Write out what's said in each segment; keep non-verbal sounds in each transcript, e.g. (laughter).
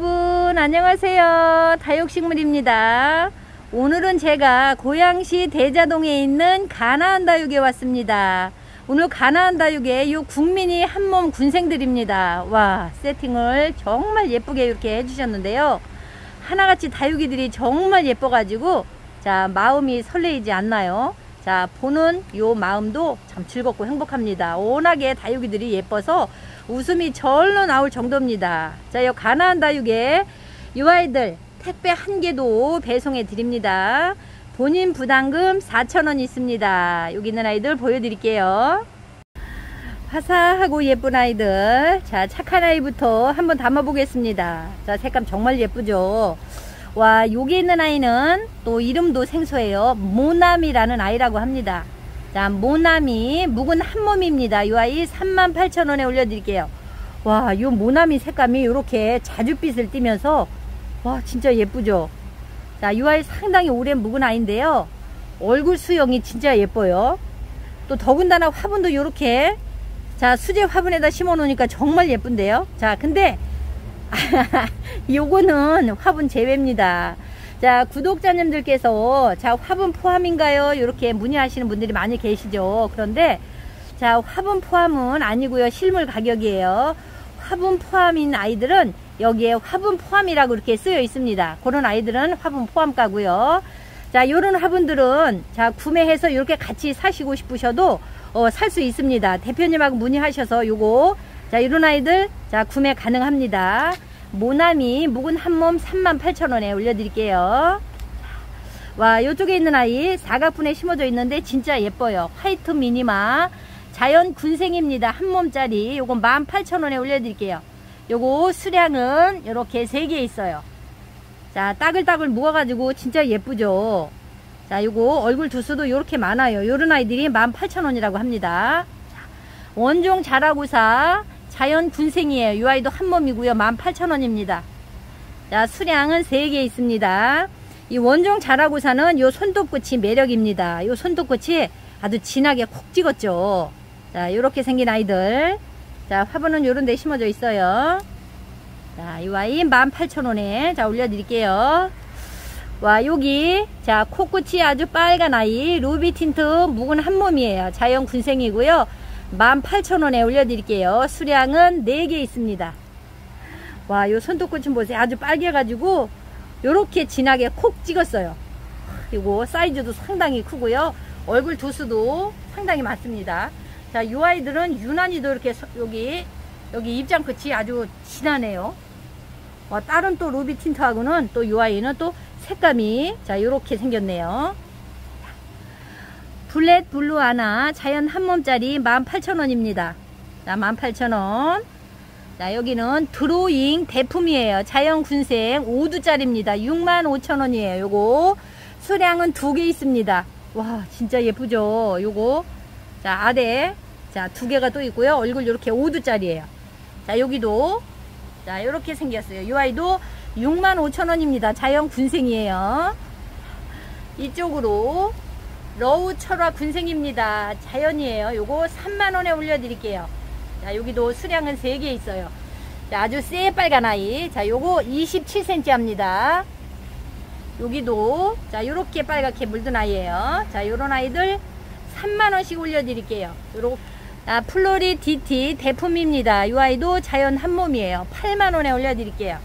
여러분 안녕하세요. 다육식물입니다. 오늘은 제가 고양시 대자동에 있는 가나안 다육에 왔습니다. 오늘 가나안 다육에 이 국민이 한몸 군생들입니다. 와 세팅을 정말 예쁘게 이렇게 해주셨는데요. 하나같이 다육이들이 정말 예뻐 가지고 자 마음이 설레이지 않나요? 자 보는 요 마음도 참 즐겁고 행복합니다. 워낙에 다육이들이 예뻐서 웃음이 절로 나올 정도입니다. 자, 요 가나안 다육에 이 아이들 택배 한 개도 배송해 드립니다. 본인 부담금 4,000원 있습니다. 여기 있는 아이들 보여드릴게요. 화사하고 예쁜 아이들. 자, 착한 아이부터 한번 담아 보겠습니다. 자, 색감 정말 예쁘죠? 와, 여기 있는 아이는 또 이름도 생소해요. 모남이라는 아이라고 합니다. 자, 모나미 묵은 한 몸입니다. 이 아이 38,000원에 올려드릴게요. 와, 이 모나미 색감이 이렇게 자줏빛을 띠면서 와, 진짜 예쁘죠? 자, 이 아이 상당히 오랜 묵은 아이인데요. 얼굴 수영이 진짜 예뻐요. 또 더군다나 화분도 이렇게 자, 수제 화분에다 심어 놓으니까 정말 예쁜데요. 자, 근데 (laughs) 요거는 화분 제외입니다. 자 구독자님들께서 자 화분 포함인가요? 이렇게 문의하시는 분들이 많이 계시죠. 그런데 자 화분 포함은 아니고요. 실물 가격이에요. 화분 포함인 아이들은 여기에 화분 포함이라고 이렇게 쓰여 있습니다. 그런 아이들은 화분 포함가고요. 자 요런 화분들은 자 구매해서 이렇게 같이 사시고 싶으셔도 어, 살 수 있습니다. 대표님하고 문의하셔서 요거 자 이런 아이들 자 구매 가능합니다 모나미 묵은 한 몸 38,000원에 올려드릴게요. 와 이쪽에 있는 아이 사각분에 심어져 있는데 진짜 예뻐요. 화이트 미니마 자연 군생입니다. 한 몸짜리 요거 18,000원에 올려드릴게요. 요거 수량은 이렇게 3개 있어요. 자 따글따글 묵어가지고 진짜 예쁘죠. 자 요거 얼굴 두수도 이렇게 많아요. 요런 아이들이 18,000원이라고 합니다. 원종 자라고사 자연 군생이에요. 이 아이도 한 몸이고요. 18,000원입니다. 자, 수량은 3개 있습니다. 이 원종 자라고사는 요 손톱끝이 매력입니다. 요 손톱끝이 아주 진하게 콕 찍었죠. 자, 요렇게 생긴 아이들. 자, 화분은 요런 데 심어져 있어요. 자, 이 아이 18,000원에 자, 올려드릴게요. 와, 여기, 자, 코끝이 아주 빨간 아이, 루비 틴트 묵은 한 몸이에요. 자연 군생이고요. 18,000원에 올려드릴게요. 수량은 4개 있습니다. 와, 요 손톱꽃 좀 보세요. 아주 빨개가지고, 요렇게 진하게 콕 찍었어요. 그리고 사이즈도 상당히 크고요. 얼굴 도수도 상당히 많습니다. 자, 요 아이들은 유난히도 이렇게 여기, 여기 입장 끝이 아주 진하네요. 와, 다른 또 루비 틴트하고는 또 요 아이는 또 색감이, 자, 요렇게 생겼네요. 블랙 블루 하나 자연 한 몸짜리 18,000원입니다. 자, 18,000원. 자, 여기는 드로잉 대품이에요. 자연 군생 5두짜리입니다. 65,000원이에요. 요거 수량은 두 개 있습니다. 와, 진짜 예쁘죠? 요거. 자, 아래 자, 두 개가 또 있고요. 얼굴 이렇게 5두짜리예요. 자, 여기도 자, 이렇게 생겼어요. 이 아이도 65,000원입니다. 자연 군생이에요. 이쪽으로 러우 철화 군생입니다. 자연이에요. 요거 3만원에 올려드릴게요. 자, 여기도 수량은 3개 있어요. 자, 아주 새빨간 아이. 자, 요거 27cm 합니다. 여기도, 자, 요렇게 빨갛게 물든 아이예요. 자, 요런 아이들 3만원씩 올려드릴게요. 요렇게. 아, 플로리디티 대품입니다. 이 아이도 자연 한 몸이에요. 8만원에 올려드릴게요.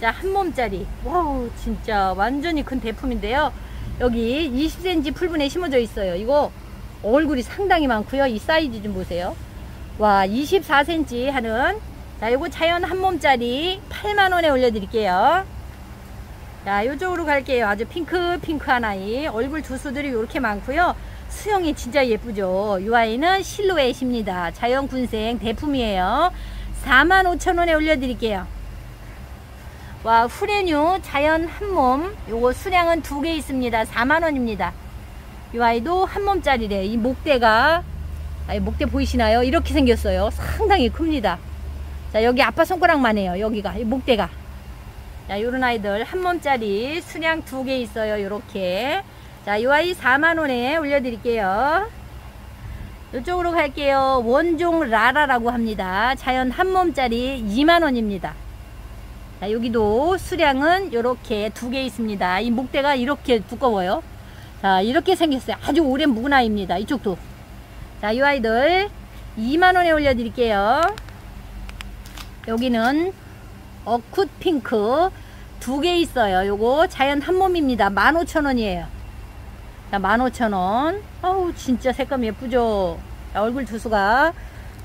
자, 한 몸짜리. 와우, 진짜 완전히 큰 대품인데요. 여기 20cm 풀분에 심어져 있어요. 이거 얼굴이 상당히 많고요. 이 사이즈 좀 보세요. 와 24cm 하는 자 요거 자연 한 몸짜리 8만원에 올려드릴게요. 자 요쪽으로 갈게요. 아주 핑크 핑크한 아이 얼굴 두수들이 이렇게 많고요. 수영이 진짜 예쁘죠. 이 아이는 실루엣입니다. 자연 군생 대품이에요. 45,000원에 올려드릴게요. 와 후레뉴 자연 한몸. 요거 수량은 두 개 있습니다. 4만원입니다. 이 아이도 한몸짜리래. 이 목대가. 아니, 목대 보이시나요? 이렇게 생겼어요. 상당히 큽니다. 자 여기 아빠 손가락만 해요. 여기가. 이 목대가. 자 요런 아이들 한몸짜리 수량 두 개 있어요. 요렇게. 자이 아이 4만원에 올려드릴게요. 이쪽으로 갈게요. 원종 라라라고 합니다. 자연 한몸짜리 2만원입니다 자, 여기도 수량은 이렇게 두 개 있습니다. 이 목대가 이렇게 두꺼워요. 자, 이렇게 생겼어요. 아주 오랜 무구나입니다. 이쪽도. 자, 이 아이들 2만원에 올려드릴게요. 여기는 어쿠 핑크 두 개 있어요. 요거 자연 한 몸입니다. 15,000원이에요. 자, 15,000원. 아우, 진짜 색감 예쁘죠? 자, 얼굴 두수가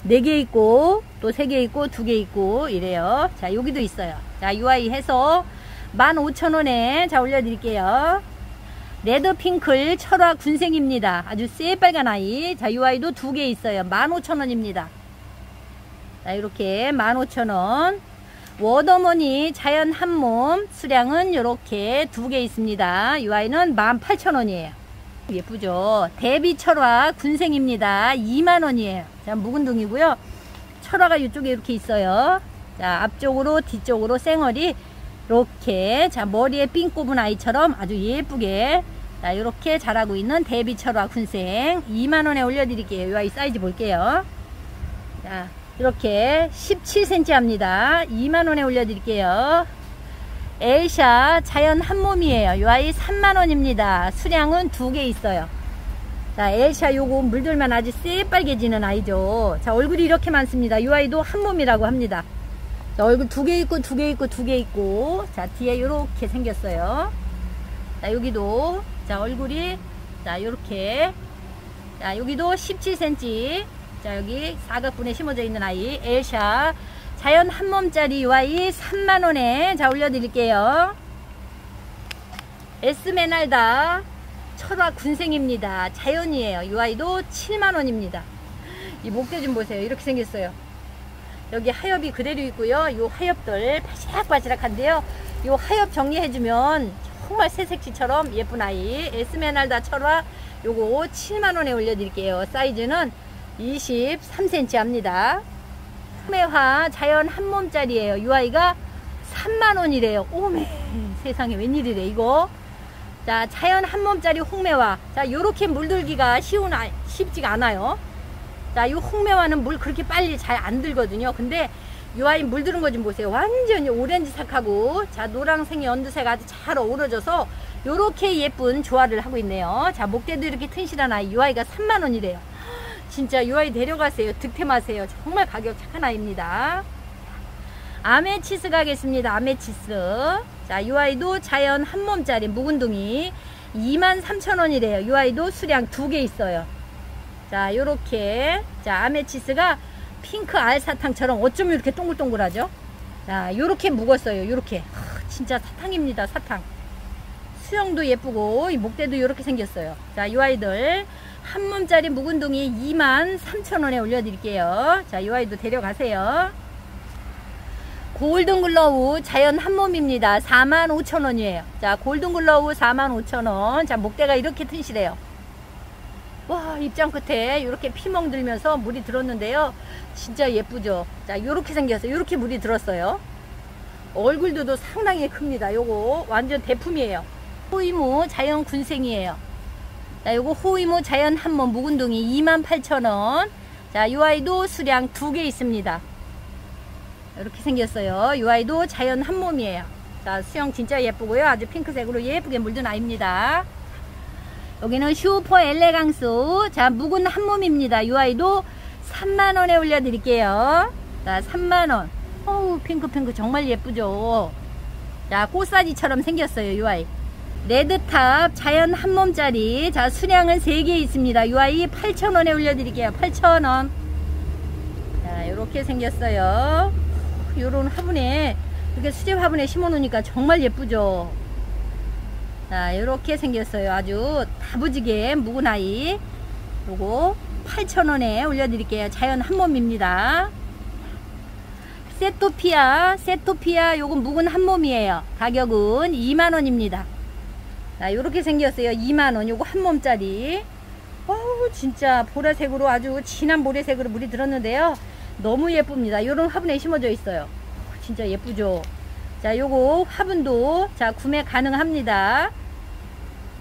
4개 있고, 또 3개 있고, 2개 있고, 이래요. 자, 여기도 있어요. 자, UI 해서 15,000원에 자, 올려드릴게요. 레드 핑클 철화 군생입니다. 아주 새빨간 아이. 자, UI도 두 개 있어요. 15,000원입니다. 자, 이렇게 15,000원. 워더머니 자연 한 몸 수량은 이렇게 두 개 있습니다. UI는 18,000원이에요. 예쁘죠? 대비 철화 군생입니다. 2만원이에요. 자, 묵은 둥이고요. 철화가 이쪽에 이렇게 있어요. 자, 앞쪽으로 뒤쪽으로 쌩얼이 이렇게 자 머리에 삥 꼽은 아이처럼 아주 예쁘게 자 이렇게 자라고 있는 데비철화 군생. 2만원에 올려드릴게요. 이 사이즈 볼게요. 자 이렇게 17cm 합니다. 2만원에 올려드릴게요. 엘샤 자연 한 몸이에요. 이 아이 3만원입니다. 수량은 두 개 있어요. 자 엘샤 요거 물들면 아주 새빨개지는 아이죠. 자 얼굴이 이렇게 많습니다. 이 아이도 한 몸이라고 합니다. 자, 얼굴 두 개 있고 두 개 있고 두 개 있고. 자 뒤에 이렇게 생겼어요. 자 여기도. 자 얼굴이. 자 요렇게. 자 여기도 17cm 자 여기 사각분에 심어져 있는 아이 엘샤. 자연 한 몸짜리 이 아이 3만원에 자 올려드릴게요. 에스메날다 철화 군생입니다. 자연이에요. 이 아이도 7만원입니다. 이 목대 좀 보세요. 이렇게 생겼어요 여기 하엽이 그대로 있고요. 이 하엽들 바시락바시락한데요. 이 하엽 정리해주면 정말 새색시처럼 예쁜 아이 에스메날다 철화 요거 7만원에 올려드릴게요. 사이즈는 23cm 합니다. 소매화 자연 한 몸짜리에요. 이 아이가 3만원이래요. 오메 세상에 웬일이래 이거. 자 자연 한 몸짜리 홍매화. 자 요렇게 물들기가 쉬운 아, 쉽지가 않아요 자 이 홍매화는 물 그렇게 빨리 잘 안 들거든요 근데 이 아이 물 드는 거 좀 보세요. 완전히 오렌지색하고 자 노랑색이 연두색 아주 잘 어우러져서 이렇게 예쁜 조화를 하고 있네요. 자 목대도 이렇게 튼실한 아이 이 아이가 3만원이래요. 진짜 이 아이 데려가세요. 득템하세요. 정말 가격 착한 아이입니다. 아메치스 가겠습니다. 아메치스 자 이 아이도 자연 한 몸짜리 묵은둥이 23,000원이래요. 이 아이도 수량 두 개 있어요. 자 요렇게 자 아메치스가 핑크 알사탕처럼 어쩜 이렇게 동글동글하죠? 자, 요렇게 묵었어요. 요렇게. 진짜 사탕입니다. 사탕. 수영도 예쁘고 이 목대도 이렇게 생겼어요. 자, 이 아이들 한 몸짜리 묵은 동이 2만 3천원에 올려드릴게요. 자, 이 아이도 데려가세요. 골든글러우 자연 한 몸입니다. 4만 5천원이에요. 자, 골든글러우 4만 5천원. 자, 목대가 이렇게 튼실해요. 와 입장 끝에 이렇게 피멍 들면서 물이 들었는데요. 진짜 예쁘죠? 자 이렇게 생겼어요. 이렇게 물이 들었어요. 얼굴도 상당히 큽니다. 요거 완전 대품이에요. 호이무 자연 군생이에요. 자 요거 호이무 자연 한몸 묵은둥이 28,000원. 자이 아이도 수량 두 개 있습니다. 이렇게 생겼어요. 이 아이도 자연 한몸이에요. 자 수영 진짜 예쁘고요. 아주 핑크색으로 예쁘게 물든 아이입니다 여기는 슈퍼 엘레강스 자 묵은 한 몸입니다. 이 아이도 3만원에 올려드릴게요. 자 3만원. 어우 핑크핑크 정말 예쁘죠? 자 꽃사지처럼 생겼어요 이 아이. 레드탑 자연 한 몸짜리. 자 수량은 3개 있습니다. 이 아이 8천원에 올려드릴게요. 8천원. 자 이렇게 생겼어요. 요런 화분에 이렇게 수제 화분에 심어 놓으니까 정말 예쁘죠 자 이렇게 생겼어요. 아주 다부지게 묵은 아이. 요거 8,000원에 올려드릴게요. 자연 한 몸입니다. 세토피아 세토피아 요건 묵은 한 몸이에요. 가격은 2만원입니다. 자 요렇게 생겼어요. 2만원. 요거 한 몸짜리. 어우 진짜 보라색으로 아주 진한 보라색으로 물이 들었는데요. 너무 예쁩니다. 요런 화분에 심어져 있어요. 진짜 예쁘죠? 자 요거 화분도 자 구매 가능합니다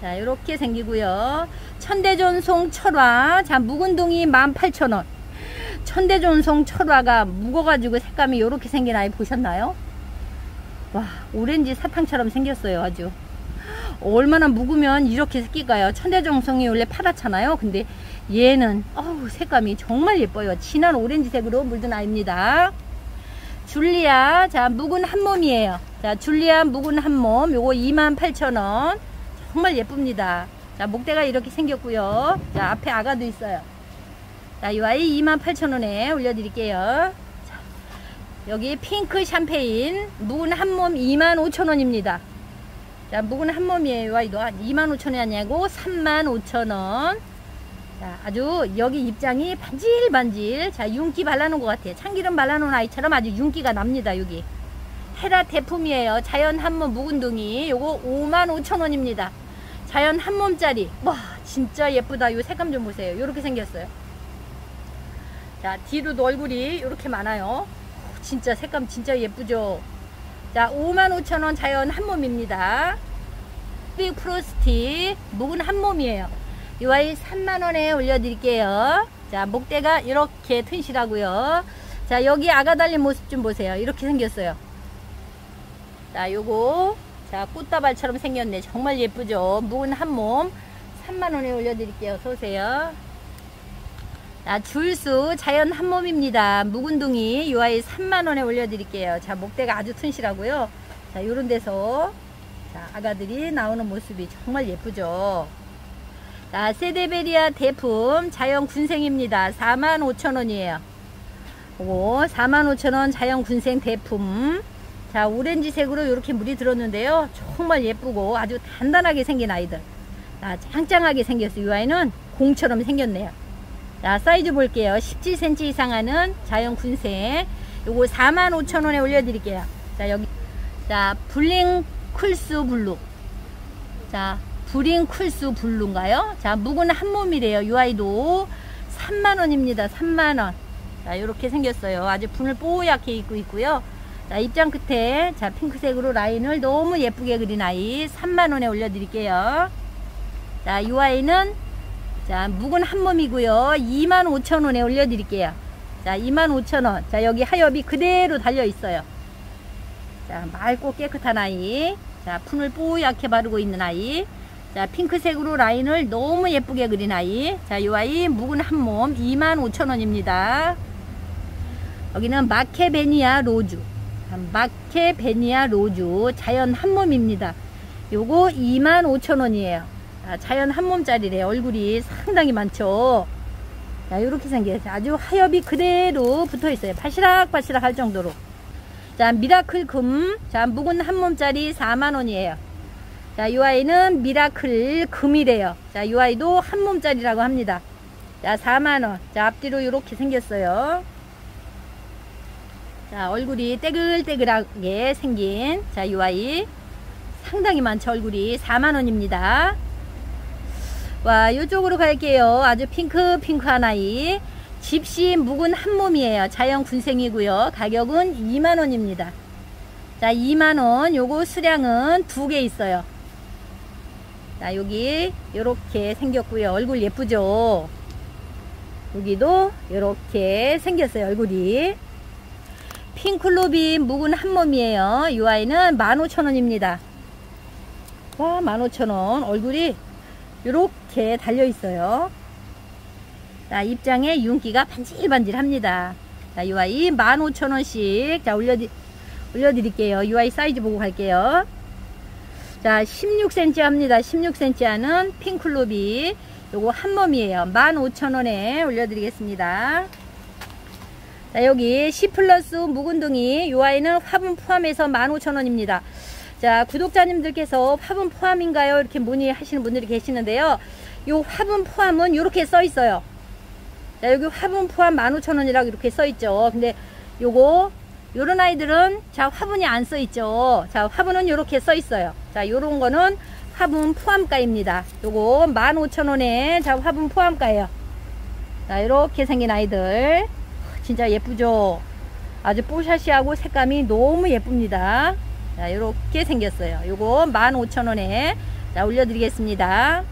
자 이렇게 생기고요. 천대전송 철화 자 묵은둥이 18,000원. 천대전송 철화가 묵어가지고 색감이 이렇게 생긴 아이 보셨나요? 와 오렌지 사탕처럼 생겼어요 아주. 얼마나 묵으면 이렇게 새끼가요? 천대정성이 원래 파랗잖아요. 근데 얘는 어우 색감이 정말 예뻐요. 진한 오렌지색으로 물든 아이입니다. 줄리아 자 묵은 한 몸이에요. 자 줄리아 묵은 한 몸. 요거 28,000원 정말 예쁩니다 자 목대가 이렇게 생겼고요 자 앞에 아가도 있어요 자 이 아이 28,000원에 올려드릴게요 자, 여기 핑크 샴페인 묵은 한 몸 25,000원입니다 자 묵은 한 몸이에요 아이도 25,000원이 아니고 35,000원 자, 아주 여기 입장이 반질반질. 자, 윤기 발라놓은 것 같아요. 참기름 발라놓은 아이처럼 아주 윤기가 납니다, 여기. 헤라 대품이에요. 자연 한몸 묵은둥이. 요거 55,000원입니다. 자연 한 몸짜리. 와, 진짜 예쁘다. 요 색감 좀 보세요. 요렇게 생겼어요. 자, 뒤로도 얼굴이 이렇게 많아요. 진짜 색감 진짜 예쁘죠? 자, 55,000원 자연 한 몸입니다. 빅 프로스티 묵은 한 몸이에요. 이 아이 3만원에 올려드릴게요. 자, 목대가 이렇게 튼실하고요. 자, 여기 아가 달린 모습 좀 보세요. 이렇게 생겼어요. 자, 요거. 자, 꽃다발처럼 생겼네. 정말 예쁘죠? 묵은 한몸 3만원에 올려드릴게요. 어서오세요. 자, 줄수 자연 한 몸입니다. 묵은둥이 요 아이 3만원에 올려드릴게요. 자, 목대가 아주 튼실하고요. 자, 요런 데서 자, 아가들이 나오는 모습이 정말 예쁘죠? 자, 세데베리아 대품 자연 군생입니다. 45,000원이에요. 오, 45,000원 자연 군생 대품. 자, 오렌지색으로 이렇게 물이 들었는데요. 정말 예쁘고 아주 단단하게 생긴 아이들. 자, 짱짱하게 생겼어요. 이 아이는 공처럼 생겼네요. 자, 사이즈 볼게요. 17cm 이상 하는 자연 군생. 요거 45,000원에 올려드릴게요. 자, 여기. 자, 블링 쿨스 블루. 자, 브링 쿨스 블루인가요? 자, 묵은 한 몸이래요. 이 아이도 3만원입니다. 3만원. 자, 이렇게 생겼어요. 아주 분을 뽀얗게 입고 있고요. 자, 입장 끝에 자, 핑크색으로 라인을 너무 예쁘게 그린 아이 3만원에 올려드릴게요. 자, 이 아이는 자, 묵은 한 몸이고요. 25,000원에 올려드릴게요. 자, 25,000원. 자, 여기 하엽이 그대로 달려 있어요. 자, 맑고 깨끗한 아이. 자, 푼을 뽀얗게 바르고 있는 아이. 자 핑크색으로 라인을 너무 예쁘게 그린 아이 자 이 아이 묵은 한 몸 25,000원입니다 여기는 마케베니아 로즈 마케베니아 로즈 자연 한 몸입니다. 요거 25,000원이에요. 자연 한 몸짜리래. 얼굴이 상당히 많죠? 자 요렇게 생겼어요. 아주 하엽이 그대로 붙어 있어요. 바시락바시락 할 정도로. 자 미라클 금 자 묵은 한 몸짜리 4만원이에요. 자, 이 아이는 미라클 금이래요. 자, 이 아이도 한 몸짜리라고 합니다. 자, 4만원. 자, 앞뒤로 이렇게 생겼어요. 자, 얼굴이 떼글떼글하게 생긴, 자, 이 아이. 상당히 많죠, 얼굴이. 4만원입니다. 와, 이쪽으로 갈게요. 아주 핑크, 핑크한 아이. 집시 묵은 한 몸이에요. 자연 군생이고요. 가격은 2만원입니다. 자, 2만원. 요거 수량은 두 개 있어요. 자 여기 이렇게 생겼고요 얼굴 예쁘죠 여기도 이렇게 생겼어요 얼굴이 핑클로빈 묵은 한 몸이에요. 이 아이는 15,000원입니다. 와 15,000원. 얼굴이 이렇게 달려 있어요. 자 입장에 윤기가 반질반질합니다. 자 이 아이 15,000원씩 자 올려드, 올려드릴게요. 이 아이 사이즈 보고 갈게요. 자 16cm 합니다. 16cm 하는 핑클로비. 요거 한 몸이에요. 15,000원에 올려드리겠습니다 자 여기 C 플러스 묵은둥이 요 아이는 화분 포함해서 15,000원입니다. 자 구독자님들께서 화분 포함인가요? 이렇게 문의하시는 분들이 계시는데요. 요 화분 포함은 이렇게 써 있어요. 자 여기 화분 포함 15,000원이라고 이렇게 써 있죠. 근데 요거 요런 아이들은 자 화분이 안 써 있죠. 자 화분은 이렇게 써 있어요. 자 요런 거는 화분 포함가입니다. 요거 15,000원에 자 화분 포함가예요. 자 이렇게 생긴 아이들 진짜 예쁘죠? 아주 뽀샤시하고 색감이 너무 예쁩니다. 자 이렇게 생겼어요. 요거 15,000원에 자 올려드리겠습니다